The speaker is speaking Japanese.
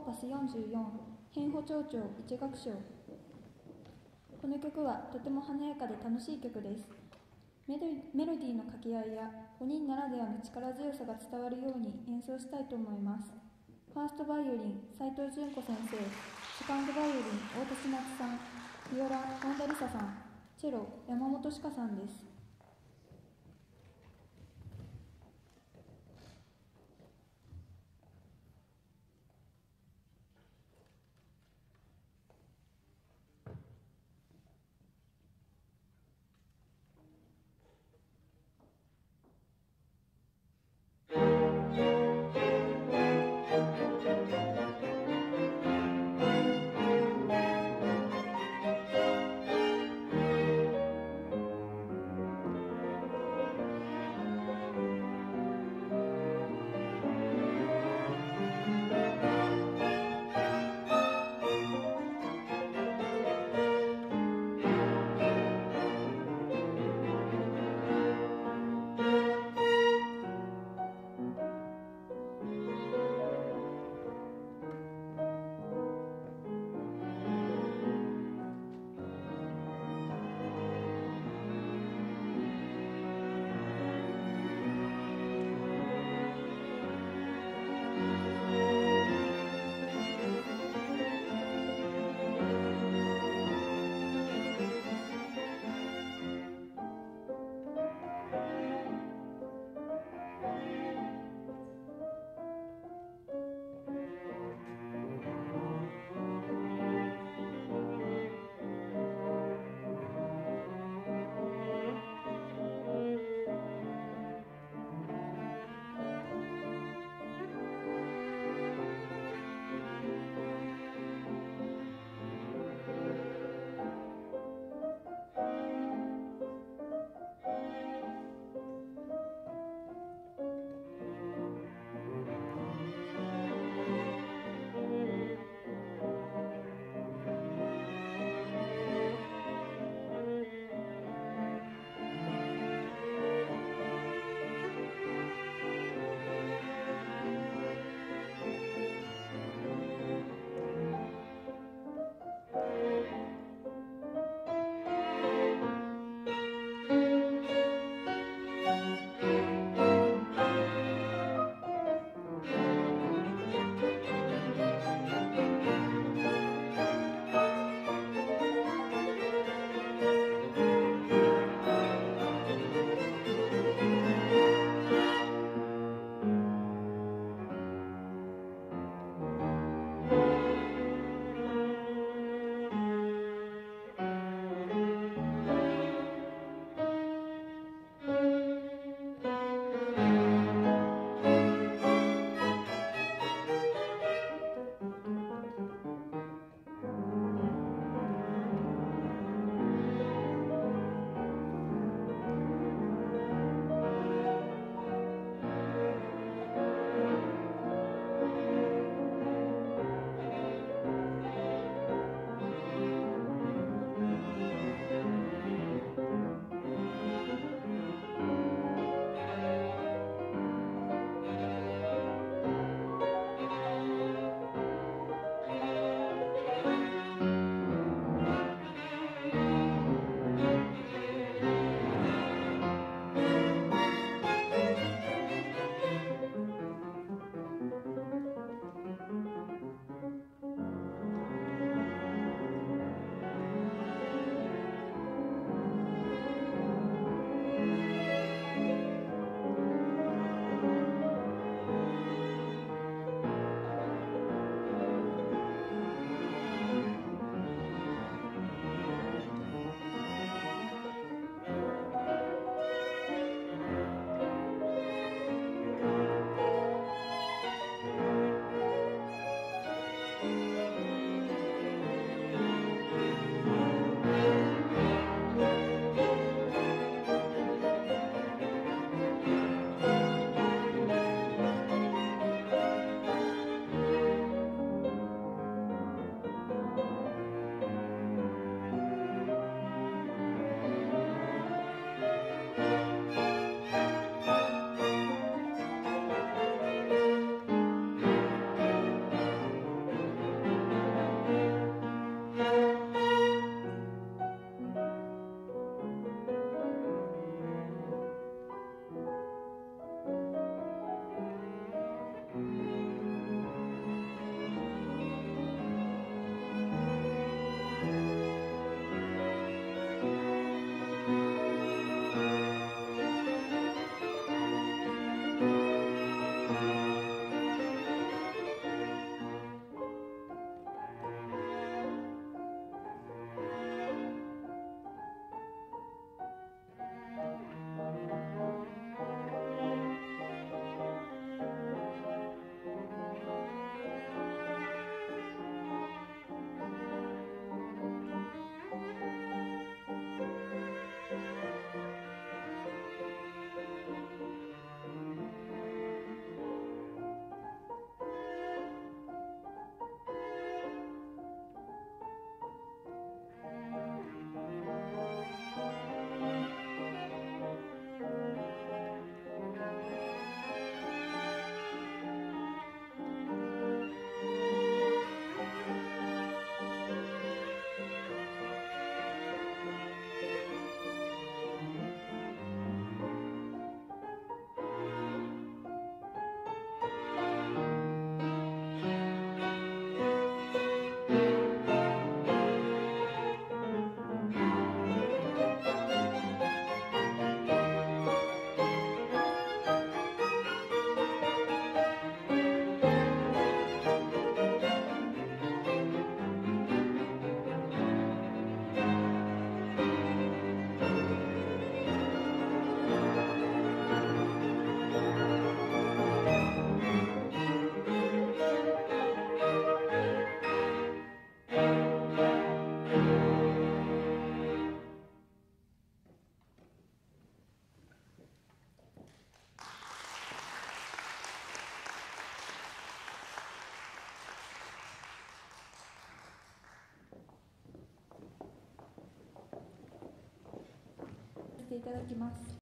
ーパス44変歩町長調一楽章。この曲はとても華やかで楽しい曲です。メロメロディーの掛け合いや5人ならではの力強さが伝わるように演奏したいと思います。ファーストバイオリン斉藤純子先生。セカンドバイオリン大田千夏さん。ビオラ本田理沙さん。チェロ山本鹿さんです。ただきます。